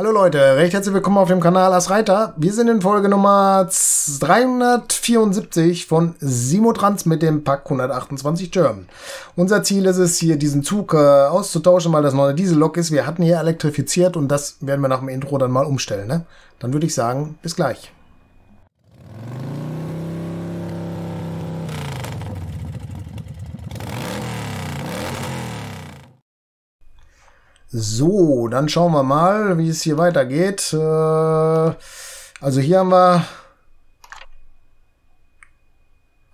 Hallo Leute, recht herzlich willkommen auf dem Kanal As Reiter. Wir sind in Folge Nummer 374 von Simotrans mit dem Pack 128 German. Unser Ziel ist es, hier diesen Zug äh, auszutauschen, weil das noch eine Diesellok ist. Wir hatten hier elektrifiziert und das werden wir nach dem Intro dann mal umstellen. Ne? Dann würde ich sagen, bis gleich. So, dann schauen wir mal, wie es hier weitergeht. Äh, also hier haben wir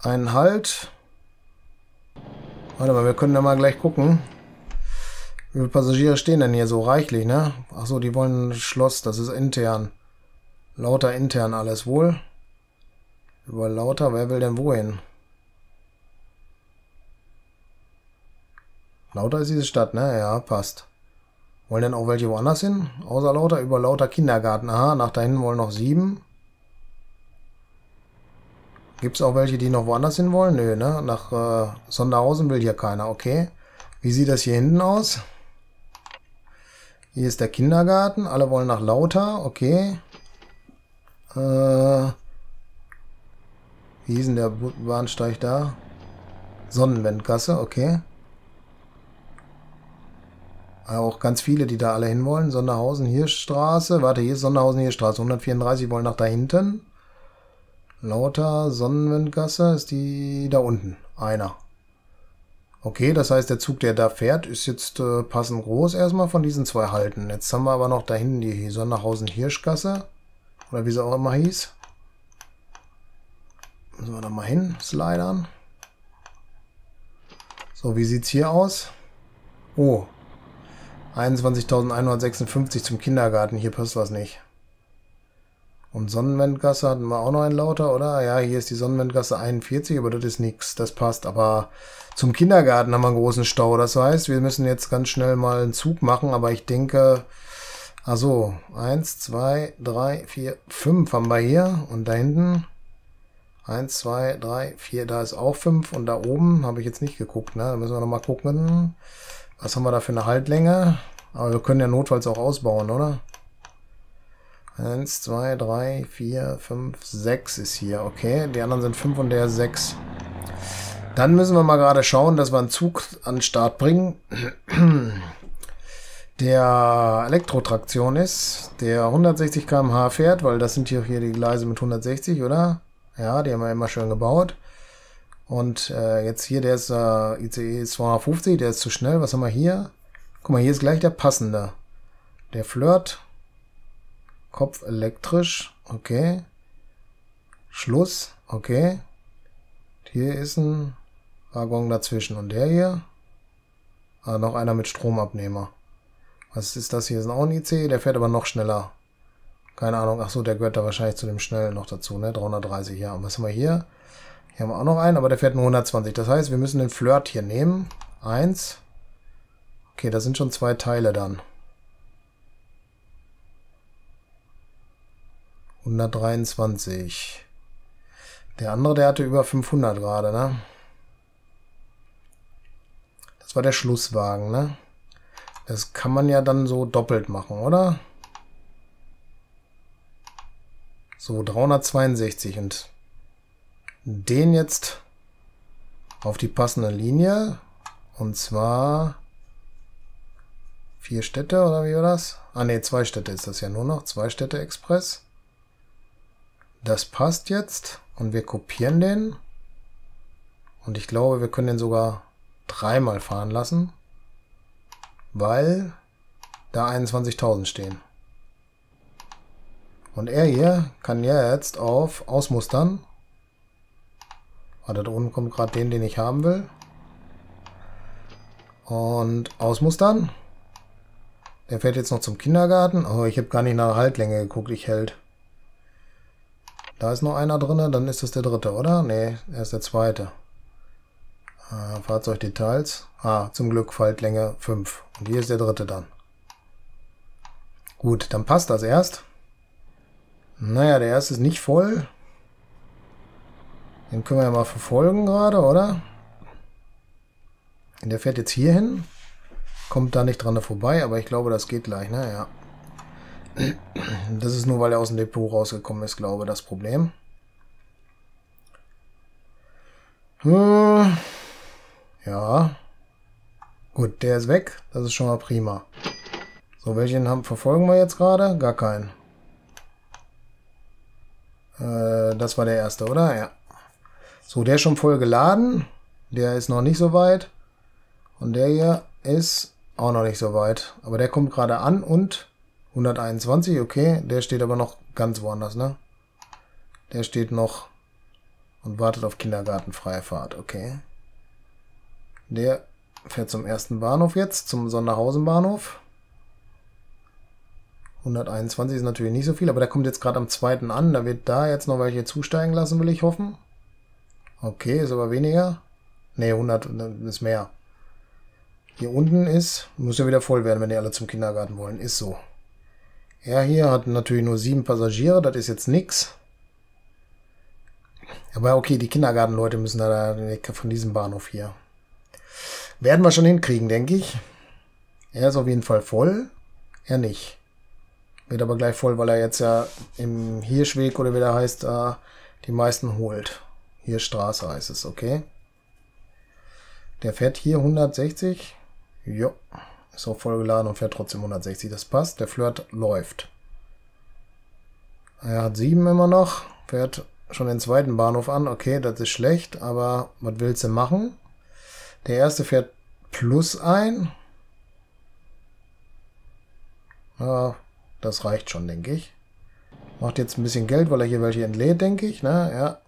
einen Halt. Warte mal, wir können ja mal gleich gucken. Wie viele Passagiere stehen denn hier so reichlich, ne? Achso, die wollen ein Schloss, das ist intern. Lauter intern alles wohl. Über lauter, wer will denn wohin? Lauter ist diese Stadt, ne? Ja, passt. Wollen denn auch welche woanders hin? Außer lauter, über lauter Kindergarten. Aha, nach dahin wollen noch sieben. Gibt es auch welche, die noch woanders hin wollen? Nö, ne? Nach äh, Sonderhausen will hier keiner. Okay. Wie sieht das hier hinten aus? Hier ist der Kindergarten. Alle wollen nach Lauter. Okay. Äh, wie hieß denn der Bahnsteig da? Sonnenwendgasse. Okay. Auch ganz viele, die da alle hinwollen. Sonderhausen, Hirschstraße. Warte, hier ist Sonderhausen, Hirschstraße. 134 wollen nach da hinten. Lauter, Sonnenwindgasse ist die da unten. Einer. Okay, das heißt, der Zug, der da fährt, ist jetzt äh, passend groß erstmal von diesen zwei Halten. Jetzt haben wir aber noch da hinten die Sonderhausen-Hirschgasse. Oder wie sie auch immer hieß. Müssen wir da mal hin, slidern. So, wie sieht's hier aus? Oh, 21.156 zum Kindergarten. Hier passt was nicht. Und Sonnenwendgasse hatten wir auch noch ein lauter, oder? Ja, hier ist die Sonnenwendgasse 41, aber das ist nichts. Das passt. Aber zum Kindergarten haben wir einen großen Stau. Das heißt, wir müssen jetzt ganz schnell mal einen Zug machen. Aber ich denke, also eins, zwei, drei, vier, fünf haben wir hier. Und da hinten eins, zwei, drei, vier. Da ist auch fünf. Und da oben habe ich jetzt nicht geguckt. Ne? Da müssen wir noch mal gucken. Was haben wir da für eine Haltlänge? Aber wir können ja notfalls auch ausbauen, oder? Eins, zwei, drei, vier, fünf, sechs ist hier. Okay, die anderen sind fünf und der sechs. Dann müssen wir mal gerade schauen, dass wir einen Zug an den Start bringen, der Elektrotraktion ist, der 160 km/h fährt, weil das sind hier, hier die Gleise mit 160, oder? Ja, die haben wir immer schön gebaut. Und äh, jetzt hier, der ist äh, ICE 250, der ist zu schnell. Was haben wir hier? Guck mal, hier ist gleich der passende. Der Flirt. Kopf elektrisch. Okay. Schluss. Okay. Hier ist ein Waggon dazwischen. Und der hier? Ah, noch einer mit Stromabnehmer. Was ist das hier? Ist auch ein ICE, der fährt aber noch schneller. Keine Ahnung. Ach so, der gehört da wahrscheinlich zu dem schnellen noch dazu, ne? 330, ja. Und was haben wir hier? Hier haben wir auch noch einen, aber der fährt nur 120. Das heißt, wir müssen den Flirt hier nehmen. Eins. Okay, da sind schon zwei Teile dann. 123. Der andere, der hatte über 500 gerade, ne? Das war der Schlusswagen, ne? Das kann man ja dann so doppelt machen, oder? So, 362 und den jetzt auf die passende Linie. Und zwar vier Städte oder wie war das? Ah ne, zwei Städte ist das ja nur noch. Zwei Städte Express. Das passt jetzt. Und wir kopieren den. Und ich glaube, wir können den sogar dreimal fahren lassen. Weil da 21.000 stehen. Und er hier kann jetzt auf Ausmustern Ah, da unten kommt gerade den, den ich haben will. Und ausmustern. Der fährt jetzt noch zum Kindergarten. Oh, ich habe gar nicht nach Haltlänge geguckt, ich hält. Da ist noch einer drin, dann ist das der dritte, oder? Nee, er ist der zweite. Ah, Fahrzeugdetails. Ah, zum Glück Faltlänge 5. Und hier ist der dritte dann. Gut, dann passt das erst. Naja, der erste ist nicht voll. Den können wir ja mal verfolgen gerade, oder? Der fährt jetzt hier hin. Kommt da nicht dran vorbei, aber ich glaube, das geht gleich, ne? Ja. Das ist nur, weil er aus dem Depot rausgekommen ist, glaube ich, das Problem. Hm. Ja. Gut, der ist weg. Das ist schon mal prima. So, welchen haben, verfolgen wir jetzt gerade? Gar keinen. Äh, das war der erste, oder? Ja. So, der ist schon voll geladen. Der ist noch nicht so weit. Und der hier ist auch noch nicht so weit. Aber der kommt gerade an und 121, okay. Der steht aber noch ganz woanders, ne? Der steht noch und wartet auf kindergartenfreie Fahrt, okay. Der fährt zum ersten Bahnhof jetzt, zum Sonderhausen-Bahnhof. 121 ist natürlich nicht so viel, aber der kommt jetzt gerade am zweiten an. Da wird da jetzt noch welche zusteigen lassen, will ich hoffen. Okay, ist aber weniger. Ne, 100 ist mehr. Hier unten ist, muss ja wieder voll werden, wenn die alle zum Kindergarten wollen. Ist so. Er hier hat natürlich nur sieben Passagiere, das ist jetzt nix. Aber okay, die Kindergartenleute müssen da weg von diesem Bahnhof hier. Werden wir schon hinkriegen, denke ich. Er ist auf jeden Fall voll. Er nicht. Wird aber gleich voll, weil er jetzt ja im Hirschweg oder wie der heißt, äh, die meisten holt. Hier Straße heißt es, okay. Der fährt hier 160. Jo. Ist auch voll geladen und fährt trotzdem 160. Das passt. Der Flirt läuft. Er hat 7 immer noch. Fährt schon den zweiten Bahnhof an. Okay, das ist schlecht, aber was willst du machen? Der erste fährt plus ein. Ja, das reicht schon, denke ich. Macht jetzt ein bisschen Geld, weil er hier welche entlädt, denke ich. Ne? Ja.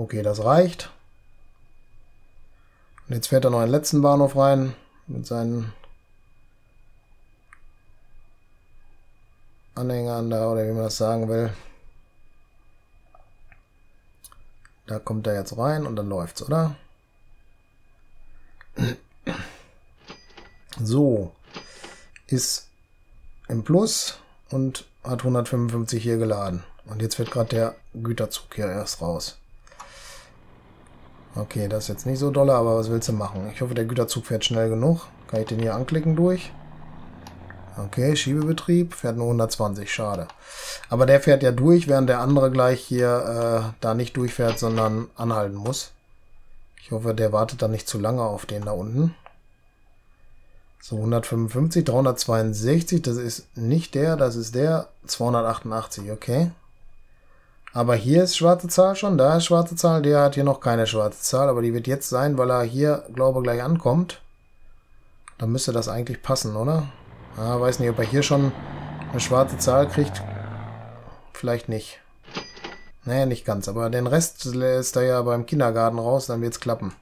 Okay, das reicht. Und jetzt fährt er noch in den letzten Bahnhof rein mit seinen Anhängern da oder wie man das sagen will. Da kommt er jetzt rein und dann läuft's, oder? So. Ist im Plus und hat 155 hier geladen. Und jetzt wird gerade der Güterzug hier erst raus. Okay, das ist jetzt nicht so dolle, aber was willst du machen? Ich hoffe, der Güterzug fährt schnell genug. Kann ich den hier anklicken durch? Okay, Schiebebetrieb, fährt nur 120, schade. Aber der fährt ja durch, während der andere gleich hier äh, da nicht durchfährt, sondern anhalten muss. Ich hoffe, der wartet dann nicht zu lange auf den da unten. So, 155, 362, das ist nicht der, das ist der 288, okay. Aber hier ist schwarze Zahl schon, da ist schwarze Zahl, der hat hier noch keine schwarze Zahl, aber die wird jetzt sein, weil er hier, glaube ich, gleich ankommt. Dann müsste das eigentlich passen, oder? Ah, weiß nicht, ob er hier schon eine schwarze Zahl kriegt. Vielleicht nicht. Naja, nicht ganz, aber den Rest lässt er ja beim Kindergarten raus, dann wird's klappen.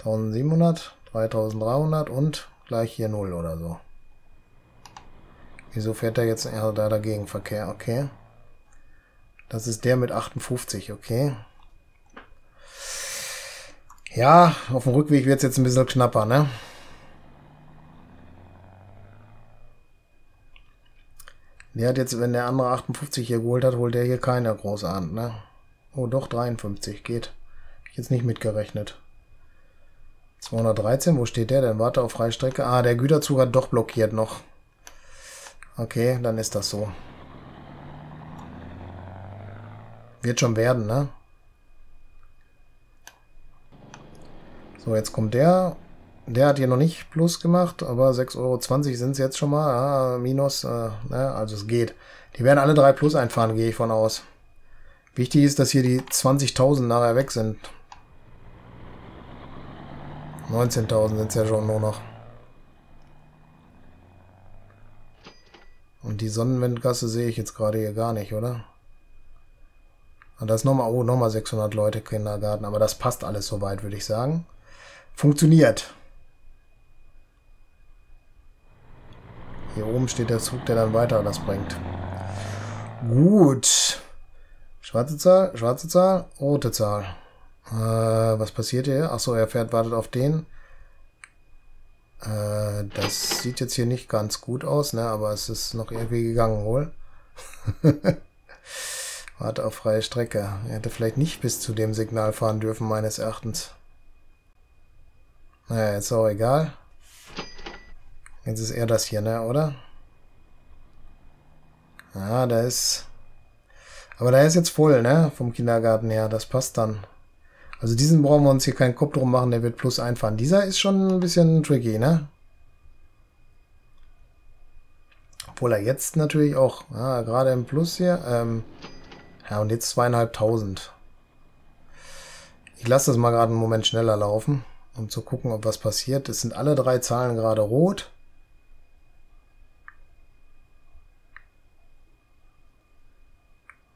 1700, 3300 und gleich hier 0 oder so. Wieso fährt er jetzt ja, da dagegen Verkehr? Okay. Das ist der mit 58, okay. Ja, auf dem Rückweg wird es jetzt ein bisschen knapper, ne? Der hat jetzt, wenn der andere 58 hier geholt hat, holt der hier keine großartig, ne? Oh, doch, 53, geht. Hab ich jetzt nicht mitgerechnet. 213, wo steht der denn? Warte auf Freistrecke. Ah, der Güterzug hat doch blockiert noch. Okay, dann ist das so. Wird schon werden, ne? So, jetzt kommt der. Der hat hier noch nicht Plus gemacht, aber 6,20 Euro sind es jetzt schon mal. Ah, minus, äh, ne, also es geht. Die werden alle drei Plus einfahren, gehe ich von aus. Wichtig ist, dass hier die 20.000 nachher weg sind. 19.000 sind es ja schon nur noch. Und die Sonnenwindgasse sehe ich jetzt gerade hier gar nicht, oder? Und da ist nochmal, oh, nochmal 600 Leute Kindergarten, aber das passt alles soweit, würde ich sagen. Funktioniert. Hier oben steht der Zug, der dann weiter das bringt. Gut. Schwarze Zahl, schwarze Zahl, rote Zahl. Äh, was passiert hier? Achso, er fährt, wartet auf den. Äh, das sieht jetzt hier nicht ganz gut aus, ne? Aber es ist noch irgendwie gegangen wohl. Warte auf freie Strecke. Er hätte vielleicht nicht bis zu dem Signal fahren dürfen, meines Erachtens. Naja, ist auch egal. Jetzt ist er das hier, ne, oder? Ja, da ist... Aber da ist jetzt voll, ne? Vom Kindergarten her. Das passt dann. Also diesen brauchen wir uns hier keinen Kopf drum machen. Der wird plus einfahren. Dieser ist schon ein bisschen tricky, ne? Obwohl er jetzt natürlich auch, ja, gerade im Plus hier, ähm, ja, und jetzt zweieinhalbtausend. Ich lasse das mal gerade einen Moment schneller laufen, um zu gucken, ob was passiert. Es sind alle drei Zahlen gerade rot.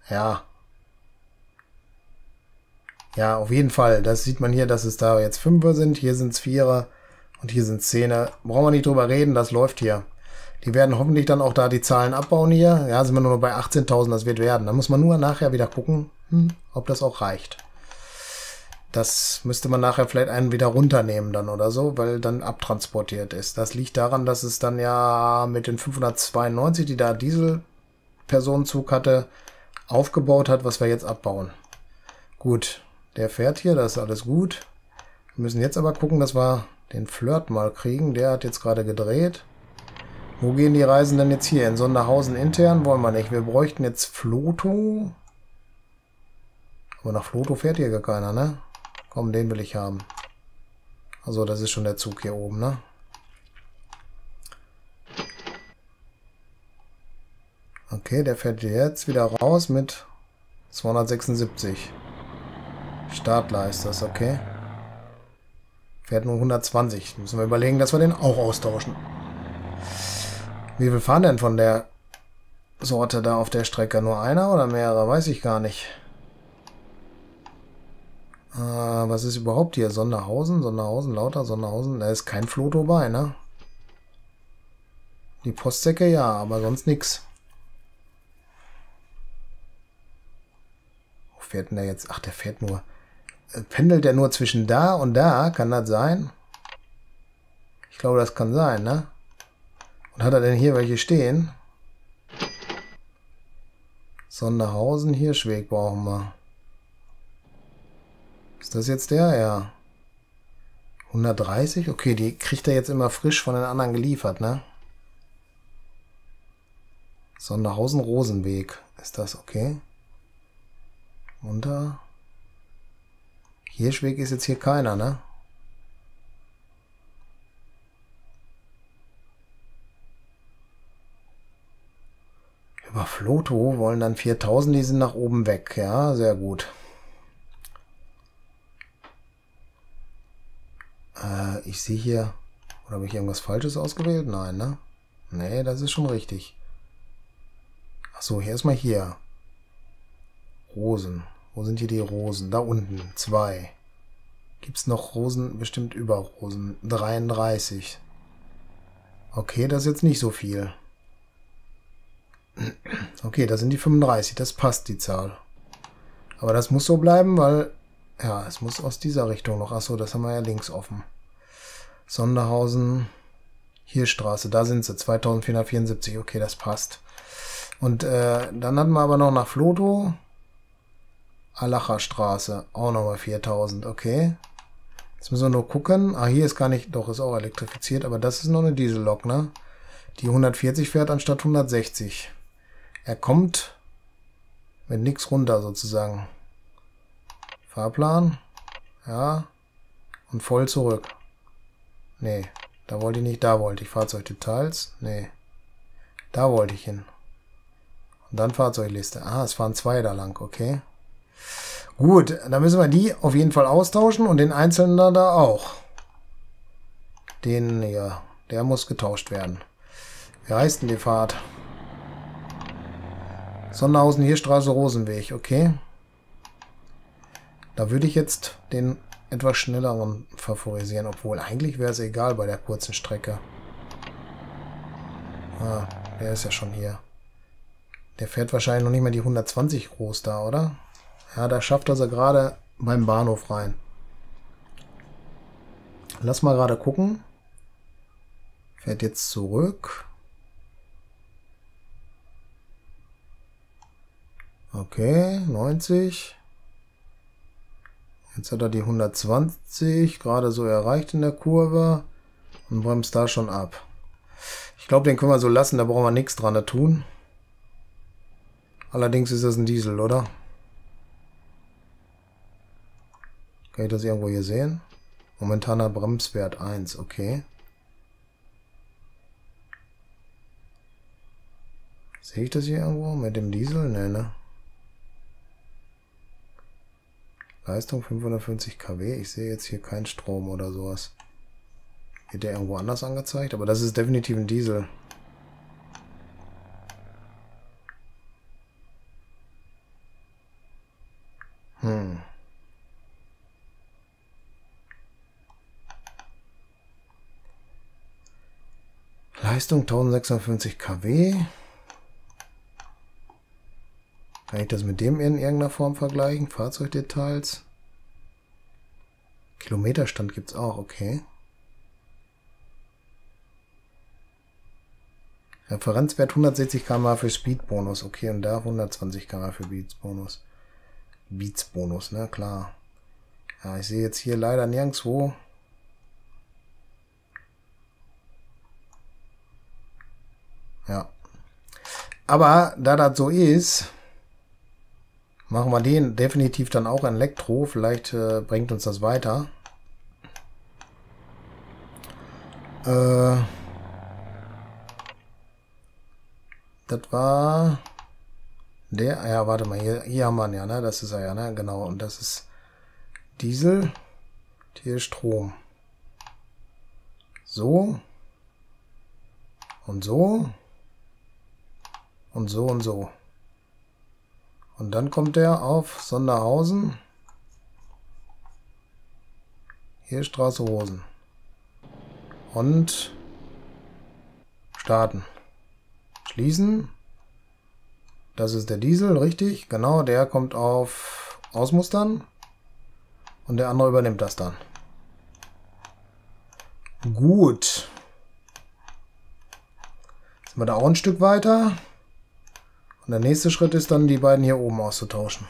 Ja. Ja, auf jeden Fall. Das sieht man hier, dass es da jetzt Fünfer sind. Hier sind es Vierer und hier sind Zehner. Brauchen wir nicht drüber reden, das läuft hier. Die werden hoffentlich dann auch da die Zahlen abbauen hier. Ja, sind wir nur bei 18.000, das wird werden. Da muss man nur nachher wieder gucken, hm, ob das auch reicht. Das müsste man nachher vielleicht einen wieder runternehmen dann oder so, weil dann abtransportiert ist. Das liegt daran, dass es dann ja mit den 592, die da Diesel-Personenzug hatte, aufgebaut hat, was wir jetzt abbauen. Gut, der fährt hier, das ist alles gut. Wir müssen jetzt aber gucken, dass wir den Flirt mal kriegen. Der hat jetzt gerade gedreht. Wo gehen die Reisen denn jetzt hier? In Sonderhausen intern wollen wir nicht. Wir bräuchten jetzt Floto. Aber nach Floto fährt hier gar keiner, ne? Komm, den will ich haben. Also das ist schon der Zug hier oben, ne? Okay, der fährt jetzt wieder raus mit 276. Startler ist das, okay. Fährt nur 120. Müssen wir überlegen, dass wir den auch austauschen. Wie viel fahren denn von der Sorte da auf der Strecke? Nur einer oder mehrere? Weiß ich gar nicht. Äh, was ist überhaupt hier? Sonderhausen, Sonderhausen, lauter Sonderhausen. Da ist kein Floto bei, ne? Die Postsäcke ja, aber sonst nichts. Wo fährt denn der jetzt? Ach, der fährt nur. Äh, pendelt der nur zwischen da und da? Kann das sein? Ich glaube, das kann sein, ne? Und hat er denn hier welche stehen? Sonderhausen, Hirschweg brauchen wir. Ist das jetzt der? Ja. 130? Okay, die kriegt er jetzt immer frisch von den anderen geliefert, ne? Sonderhausen-Rosenweg. Ist das okay? Unter. Hirschweg ist jetzt hier keiner, ne? Über Floto wollen dann 4000, die sind nach oben weg. Ja, sehr gut. Äh, ich sehe hier... Oder habe ich irgendwas Falsches ausgewählt? Nein, ne? Nee, das ist schon richtig. Achso, hier ist mal hier. Rosen. Wo sind hier die Rosen? Da unten. Zwei. Gibt es noch Rosen? Bestimmt über Rosen. 33. Okay, das ist jetzt nicht so viel. Okay, da sind die 35. Das passt, die Zahl. Aber das muss so bleiben, weil... Ja, es muss aus dieser Richtung noch. Achso, das haben wir ja links offen. Sonderhausen, Hirstraße, da sind sie. 2474. Okay, das passt. Und äh, dann hatten wir aber noch nach Floto. Alacher Straße. Auch nochmal 4000. Okay. Jetzt müssen wir nur gucken. Ah, hier ist gar nicht... Doch, ist auch elektrifiziert. Aber das ist noch eine Diesellok, ne? Die 140 fährt anstatt 160. Er kommt mit nichts runter sozusagen. Fahrplan. Ja. Und voll zurück. Nee, da wollte ich nicht, da wollte ich. Fahrzeugdetails. Nee. Da wollte ich hin. Und dann Fahrzeugliste. Ah, es fahren zwei da lang, okay. Gut, dann müssen wir die auf jeden Fall austauschen und den einzelnen da auch. Den, ja, der muss getauscht werden. Wie heißt denn die Fahrt? Sonderhausen, Hirstraße, Rosenweg, okay. Da würde ich jetzt den etwas schnelleren favorisieren, obwohl eigentlich wäre es egal bei der kurzen Strecke. Ah, der ist ja schon hier. Der fährt wahrscheinlich noch nicht mehr die 120 groß da, oder? Ja, da schafft er sie gerade beim Bahnhof rein. Lass mal gerade gucken. Fährt jetzt zurück. Okay, 90. Jetzt hat er die 120 gerade so erreicht in der Kurve und bremst da schon ab. Ich glaube, den können wir so lassen, da brauchen wir nichts dran tun. Allerdings ist das ein Diesel, oder? Kann ich das irgendwo hier sehen? Momentaner Bremswert 1, okay. Sehe ich das hier irgendwo mit dem Diesel? Ne, ne? Leistung 550 kW. Ich sehe jetzt hier keinen Strom oder sowas. Wird der irgendwo anders angezeigt? Aber das ist definitiv ein Diesel. Hm. Leistung 1650 kW. Kann ich das mit dem in irgendeiner Form vergleichen? Fahrzeugdetails. Kilometerstand gibt es auch, okay. Referenzwert 160 km für Speedbonus, okay, und da 120 km für Beats-Bonus. Beats-Bonus, ne, klar. Ja, ich sehe jetzt hier leider nirgendwo. Ja. Aber da das so ist, Machen wir den definitiv dann auch Elektro. Vielleicht äh, bringt uns das weiter. Äh, das war der. Ja, warte mal. Hier, hier haben wir ihn ja, ne? Das ist er ja, ne? Genau. Und das ist Diesel. Hier Strom. So. Und so. Und so und so. Und dann kommt er auf Sonderhausen. Hier Straße Rosen. Und starten. Schließen. Das ist der Diesel, richtig? Genau, der kommt auf Ausmustern. Und der andere übernimmt das dann. Gut. Sind wir da auch ein Stück weiter. Und der nächste Schritt ist dann, die beiden hier oben auszutauschen.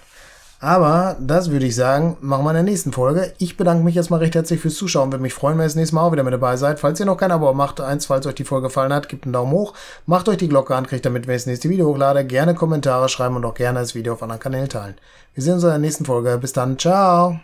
Aber das würde ich sagen, machen wir in der nächsten Folge. Ich bedanke mich erstmal recht herzlich fürs Zuschauen. Würde mich freuen, wenn ihr das nächste Mal auch wieder mit dabei seid. Falls ihr noch kein Abo macht, eins, falls euch die Folge gefallen hat, gebt einen Daumen hoch. Macht euch die Glocke an, kriegt damit, wenn ich das nächste Video hochlade. Gerne Kommentare schreiben und auch gerne das Video auf anderen Kanälen teilen. Wir sehen uns in der nächsten Folge. Bis dann. Ciao.